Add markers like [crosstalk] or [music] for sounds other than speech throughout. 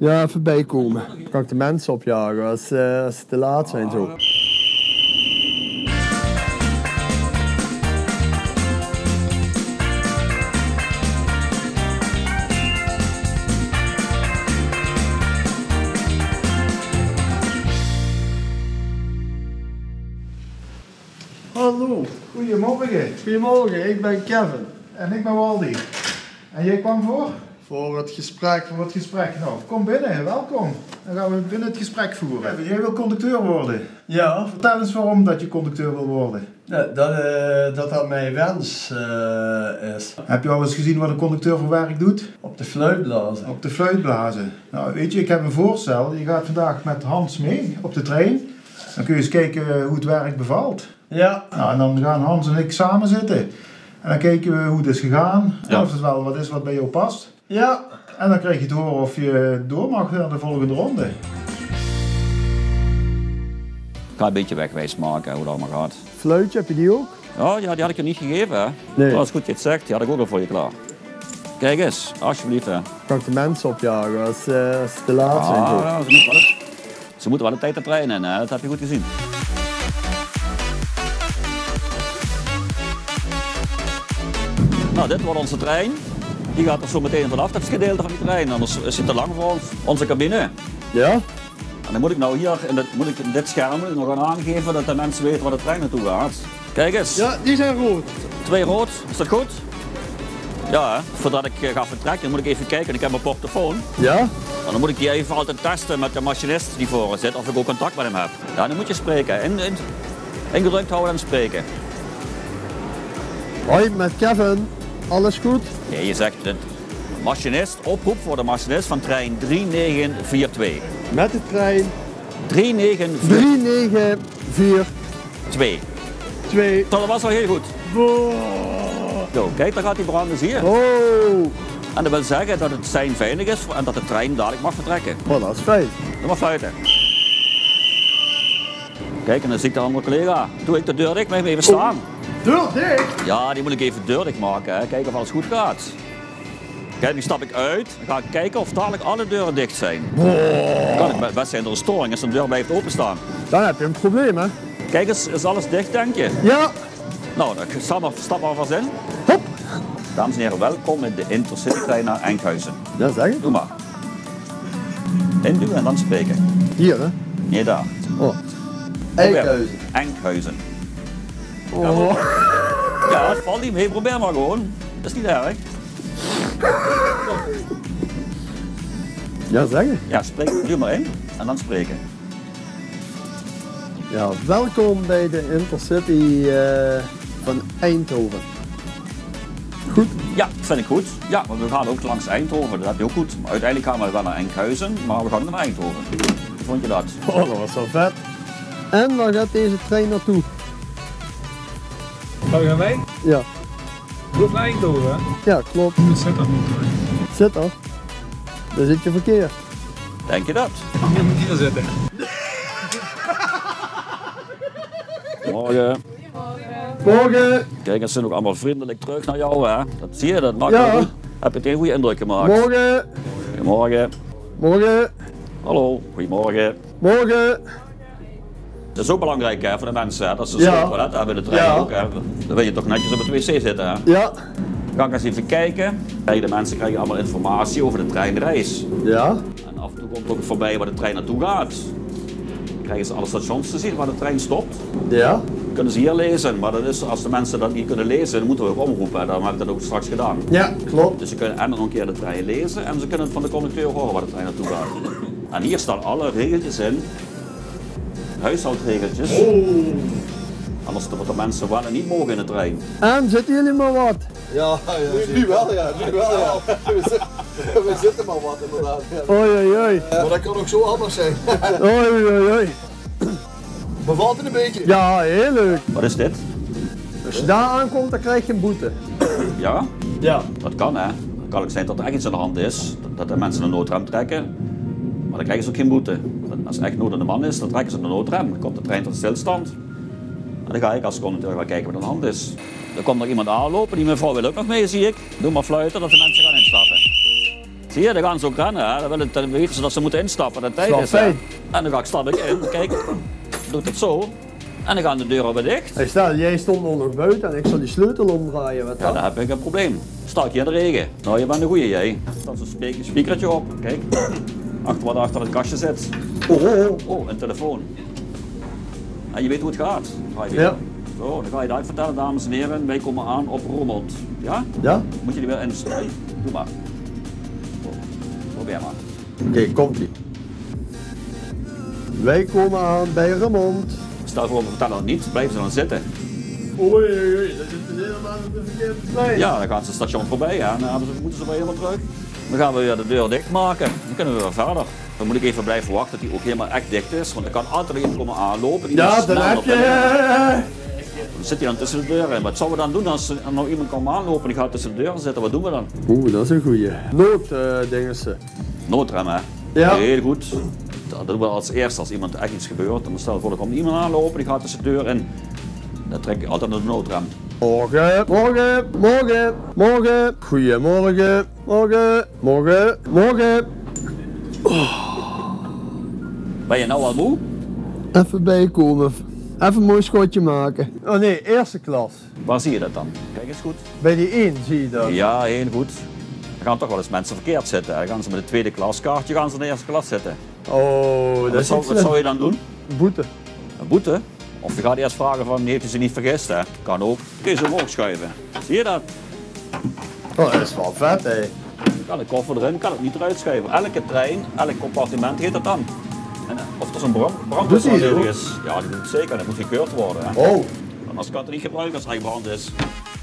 Ja, even bijkomen. Dan kan ik de mensen opjagen als, eh, als ze te laat zijn zo. Hallo, goedemorgen. Goedemorgen, ik ben Kevin. En ik ben Waldi. En jij kwam voor? Voor het gesprek. Voor het gesprek. Nou, kom binnen, welkom. Dan gaan we binnen het gesprek voeren. Jij wil conducteur worden. Ja, Vertel eens waarom dat je conducteur wil worden. ja, dat, eh, dat dat mijn wens eh, is. Heb je al eens gezien wat een conducteur voor werk doet? Op de fluit blazen. Op de fluit blazen. Nou, weet je, ik heb een voorstel. Je gaat vandaag met Hans mee op de trein. Dan kun je eens kijken hoe het werk bevalt. Ja, Nou, en dan gaan Hans en ik samen zitten. En dan kijken we hoe het is gegaan. Ja. of het wel wat is wat bij jou past. Ja. En dan krijg je te horen of je door mag naar de volgende ronde. Ik ga een beetje wegwijs maken hoe dat allemaal gaat. Fluitje, heb je die ook? Oh ja, die had ik je niet gegeven hè? Nee. Maar als het goed je het zegt, die had ik ook al voor je klaar. Kijk eens, alsjeblieft hè. Kan ik de mensen opjagen als, eh, als ze te laat zijn. Ah, ja, ze, moeten wel een, ze moeten wel een tijd in, hè? dat heb je goed gezien. Nou, dit wordt onze trein. Die gaat er zo meteen vanaf, dat gedeelte van die trein. Anders het te lang voor ons. Onze cabine. Ja? En dan moet ik nou hier in dit, moet ik in dit scherm nog gaan aangeven dat de mensen weten waar de trein naartoe gaat. Kijk eens. Ja, die zijn rood. Twee rood, is dat goed? Ja, voordat ik eh, ga vertrekken moet ik even kijken. Ik heb mijn portofoon. Ja? En dan moet ik die even altijd testen met de machinist die voor zit, of ik ook contact met hem heb. Ja, dan moet je spreken. In, in, ingedrukt houden en spreken. Hoi, met Kevin. Alles goed? Nee, je zegt de machinist, oproep voor de machinist van trein 3942. Met de trein 3942. 3942. Dat was al heel goed. Zo, kijk, daar gaat die branden, zie je. Oh, En dat wil zeggen dat het sein veilig is en dat de trein dadelijk mag vertrekken. oh, dat is fijn. Doe maar fluiten. Kijk, en dan zie ik de andere collega. Doe ik de deur dicht, ik even staan? Deur dicht. Ja, die moet ik even deur dicht maken, hè. kijken of alles goed gaat. Kijk, nu stap ik uit. Dan ga ik kijken of dadelijk alle deuren dicht zijn. Kan het best zijn door een storing als een deur blijft openstaan. Dan heb je een probleem, hè? Kijk eens, is alles dicht, denk je? Ja. Nou, dan stap maar, stap maar vast in. Hop. Dames en heren, welkom in de Intercity-trein naar Enkhuizen. Ja, zeg het. Doe maar. Induwen en dan spreken. Hier, hè? Nee, daar. Oh. Eikhuizen. Enkhuizen. Oh. [laughs] Ja, het valt niet mee. Probeer maar gewoon. Dat is niet erg. Ja, zeg het. Ja, spreek. Duw maar in. En dan spreken. Ja, welkom bij de Intercity eh, van Eindhoven. Goed? Ja, vind ik goed. Ja, want we gaan ook langs Eindhoven. Dat heb je ook goed. Maar uiteindelijk gaan we wel naar Enkhuizen. Maar we gaan naar Eindhoven. Hoe vond je dat? Oh, dat was wel vet. En waar gaat deze trein naartoe? Waar gaan wij? Ja, Proef naar Eindhoven, hè? ja klopt. Zit dat moeten we? Zit er. Daar zit je verkeerd. Denk je dat? Je moet hier zitten. [laughs] Morgen. Morgen. Kijk, het zijn ook allemaal vriendelijk terug naar jou, hè? Dat zie je, dat maakt Ja. goed. Heb je een goede indruk gemaakt? Morgen. Goedemorgen. Morgen. Hallo, goedemorgen. Morgen. Dat is ook belangrijk hè, voor de mensen, hè, dat ze Ja. toilet hebben in de trein Ja. ook. Hè. Dan wil je toch netjes op het wc zitten. Hè. Ja. Ga ik eens even kijken. Kijk, de mensen krijgen allemaal informatie over de treinreis. Ja. En af en toe komt ook voorbij waar de trein naartoe gaat. Dan krijgen ze alle stations te zien waar de trein stopt. Ja. Kunnen ze hier lezen, maar dat is, als de mensen dat niet kunnen lezen, dan moeten we ook omroepen. Dan heb ik dat ook straks gedaan. Ja, klopt. Dus ze kunnen en nog een keer de trein lezen en ze kunnen het van de conducteur horen waar de trein naartoe gaat. En hier staan alle regeltjes in. Huishoudregeltjes. Anders wat de mensen wel en niet mogen in de trein. En zitten jullie maar wat? Ja, ja nu, nu wel ja, nu wel ja. We [laughs] zitten, we zitten maar wat inderdaad. Ja. Oei, oei, oei. Maar dat kan ook zo anders zijn. [laughs] Oei, oei, oei. Bevalt het een beetje? Ja, heel leuk. Wat is dit? Als je daar aankomt, dan krijg je een boete. Ja? Ja. Dat kan hè. Het kan ook zijn dat er echt iets aan de hand is. Dat- Dat de mensen een noodrem trekken. Maar dan krijgen ze ook geen boete. Als echt nood aan de man is, dan trekken ze de noodrem. Dan komt de trein tot stilstand. En dan ga ik als conducteur wel kijken wat er aan de hand is. Dan komt er iemand aanlopen. Die mevrouw wil ook nog mee, zie ik. Doe maar fluiten dat de mensen gaan instappen. Zie je, dan gaan ze ook rennen. Hè. Dan, willen, dan weten ze dat ze moeten instappen. Dat tijd is. hè. fijn. En dan ga ik, stap ik in. Kijk, doe het zo. En dan gaan de deuren weer dicht. Hey, stel, jij stond nog nog buiten en ik zal die sleutel omdraaien. Wat Ja, dan? dan heb ik een probleem. Sta ik hier in de regen. Nou, je bent een goeie jij. Er staat zo'n speakertje op. Kijk. Achter wat achter het kastje zit. Oh, oh, oh. Oh, een telefoon. En je weet hoe het gaat. Ga je Ja. Zo, dan ga je het uitvertellen, dames en heren. Wij komen aan op Roermond. Ja? Ja? Moet je die weer instellen? Doe maar. Probeer maar. Oké, komt ie. Wij komen aan bij Remond. Stel voor, we vertellen het niet, blijven ze dan zitten. Oei, oei, oei, dat is helemaal op de verkeerde trein. Ja, dan gaan ze het station voorbij hè, en dan moeten ze weer helemaal terug. Dan gaan we weer de deur dichtmaken. Dan kunnen we weer verder. Dan moet ik even blijven wachten dat die ook helemaal echt dicht is. Want er kan altijd iemand komen aanlopen. Ja, dan snel heb je... Dan zit hij dan tussen de deuren. En wat zouden we dan doen als er nou iemand komt aanlopen en die gaat tussen de deuren zitten? Wat doen we dan? Oeh, dat is een goeie. Nood, eh ze. Noodrem hè? Ja. Heel goed. Dat doen we als eerste als iemand echt iets gebeurt. Dan stel je voor, er komt iemand aanlopen, die gaat tussen de deur in. Dan trek ik altijd naar de noodrem. Morgen, morgen, morgen, morgen. Goedemorgen, morgen, morgen, morgen. Ben je nou al moe? Even bijkomen. Even een mooi schotje maken. Oh nee, eerste klas. Waar zie je dat dan? Kijk eens goed. Bij die 1 zie je dat. Ja, heel goed. Dan gaan toch wel eens mensen verkeerd zitten. Dan gaan ze met een tweede klaskaartje gaan ze in de eerste klas zitten. Oh, dat Wat is zou, wat zou je dan doen? boete. Een boete? Of je gaat eerst vragen van, heeft hij ze niet vergist hè? Kan ook. Kun je ze omhoog schuiven. Zie je dat? Oh, dat is wel vet, hè. Kan de koffer erin, kan het niet eruit schuiven. Elke trein, elk compartiment heet dat dan. En, eh, of er brand, brandweer dat ook? is. Ja, die het zeker. Dat moet gekeurd worden. Hè? Oh, Anders kan het niet gebruiken als er brand is.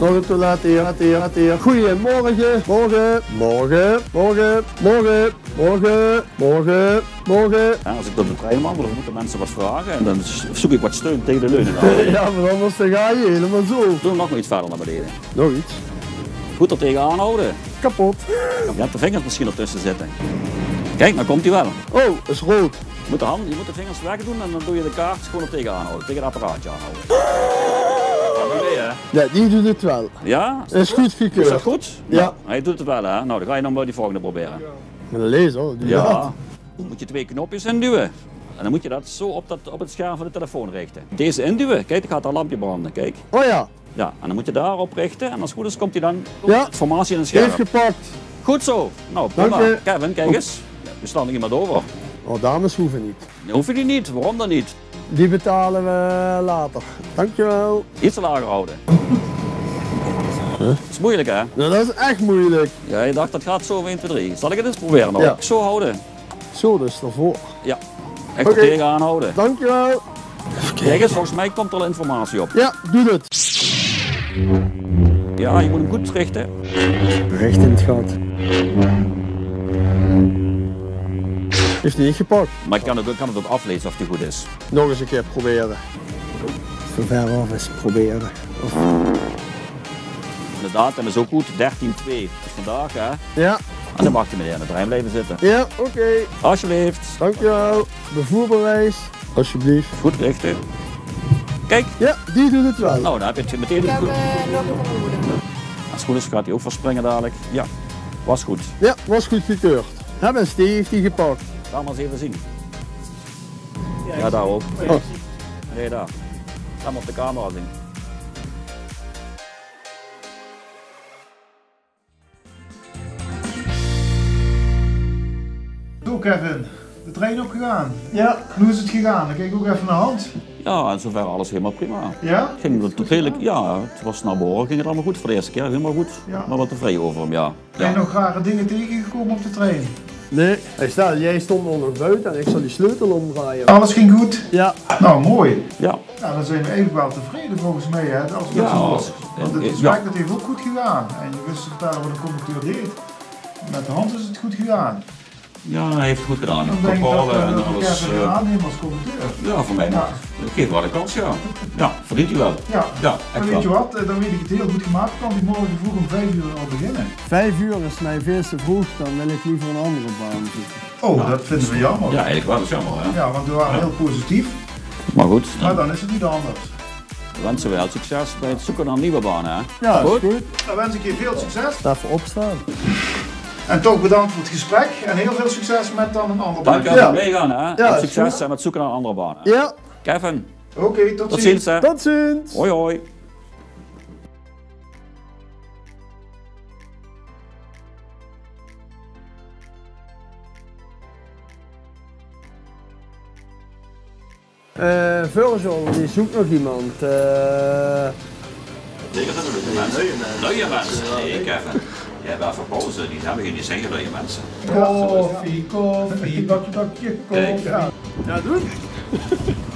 Nog een toilet hier, het hier, het hier. Goedemorgen, morgen, morgen, morgen, morgen, morgen, morgen, morgen. Ja, als ik door de trein wandel, dan moeten mensen wat vragen. En dan zoek ik wat steun tegen de leuning aan. [laughs] Ja, maar anders dan ga je helemaal zo. Doe nog maar iets verder naar beneden. Nog iets. Goed er tegenaan houden. Kapot. Je hebt de vingers misschien ertussen zitten. Kijk, nou komt hij wel. Oh, dat is rood. Je moet de, hand, je moet de vingers weg doen en dan doe je de kaart gewoon er tegenaan houden. Tegen het apparaatje aanhouden. [laughs] Ja, die doet het wel. Ja? Is goed Is dat gekeurd. goed? Ja. Nou, hij doet het wel, hè? Nou, dan ga je dan bij die volgende proberen. Met een laser. Die Ja. Dan moet je twee knopjes induwen. En dan moet je dat zo op, dat, op het scherm van de telefoon richten. Deze induwen. Kijk, dan gaat dat lampje branden. Kijk. Oh ja, Ja, en dan moet je daarop richten. En als het goed is, komt hij dan Ja. informatie in het scherm. heeft gepakt. Goed zo. Nou, prima. Kevin, kijk eens. We staan er iemand over. Oh, dames hoeven niet. Je die niet. Waarom dan niet? Die betalen we later. Dankjewel. Iets lager houden. Dat is moeilijk, hè? Dat is echt moeilijk. Ja, je dacht dat gaat zo 1, 2, 3. Zal ik het eens proberen nog? Ja. Zo houden. Zo dus ervoor. Ja. Echt Oké. er tegenaan houden. Dankjewel. Kijk eens, volgens mij komt er al informatie op. Ja, doe het. Ja, je moet hem goed richten. Recht in het gat. Heeft hij niet gepakt. Maar ik kan het, kan het ook aflezen of die goed is. Nog eens een keer proberen. Van ver af eens proberen. En de datum is ook goed, 13-2. Dat is vandaag, hè? Ja, En dan mag je meneer in de trein blijven zitten. ja, oké. Alsjeblieft. Dankjewel. Bevoerbewijs. Alsjeblieft. Goed richten. Kijk, Ja, die doet het wel. nou, dan heb je het meteen Ik goed. heb eh, nog een. Als het goed is, gaat hij ook verspringen dadelijk. Ja, was goed. Ja, was goed gekeurd. Hebben Steve heeft die gepakt. Laat maar eens even zien. Ja, daar ook. Oh. Nee, daar. Laat maar op de camera zien. Zo Kevin, de trein opgegaan. Ja. Hoe is het gegaan? Dan kijk ik ook even naar de hand. Ja, en zover alles helemaal prima. Ja? Het Ging het redelijk, ja, het was naar behoren, ging het allemaal goed voor de eerste keer, helemaal goed. Ja. Maar wat tevreden over hem, ja. Zijn ja. nog rare dingen tegengekomen op de trein? Nee. Hey, stel, jij stond nog nog buiten en ik zal die sleutel omdraaien. Alles ging goed? Ja. Nou, mooi. Ja, Nou, dan zijn we even wel tevreden volgens mij. Hè? Als we Ja. Want het ja. gesprek dat heeft ook goed gegaan. En je wist te vertellen wat de conducteur deed. Met de hand is het goed gegaan. Ja, hij heeft het goed gedaan. Dan eh, en ik alles. Eh, aanneem als conducteur. ja, voor mij. Ja. Dat geeft wel een kans, ja. Ja, verdient hij wel. Ja, Ja, en echt weet je wel. wat, Eh, dan weet ik het heel goed gemaakt. Kan ik morgen vroeg om 5 uur al beginnen. Vijf uur is mij veel te vroeg, dan wil ik liever een andere baan zitten. Oh, dat vinden we jammer. Ja, eigenlijk wel, dat is jammer, hè. Ja, want we waren heel positief. Maar goed, Maar dan dan is het niet anders. wensen we heel succes bij het zoeken naar een nieuwe baan, hè. Ja, Goed. is goed. Dan wens ik je veel succes. Even opstaan. En toch bedankt voor het gesprek en heel veel succes met dan een ander Dank baan. je Ja. voor meegaan, hè. Ja, en succes en met zoeken naar andere banen. Ja, Kevin, Oké, tot, tot ziens. ziens, hè. tot ziens. Hoi, hoi. Eh Vulzon, die zoekt nog iemand. Eh, Zeker er leuke mensen. Leuke mensen? Nee, Kevin. Even pauze. Die hebben geen zijn leuke mensen. Koffie, koffie, bakje, bakje, koffie. ja, doen. [laughs]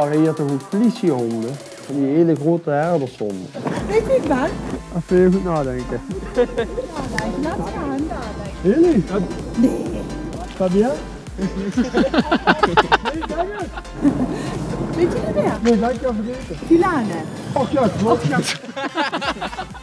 waren hier toch ook politiehonden? Van die hele grote herdershonden. Weet je wel? Even heel goed nadenken. Laat gaan. Jullie? Nee. Fabien? Weet je niet meer? Nee, dat al vergeten. Filane. Och ja, klopt. [laughs]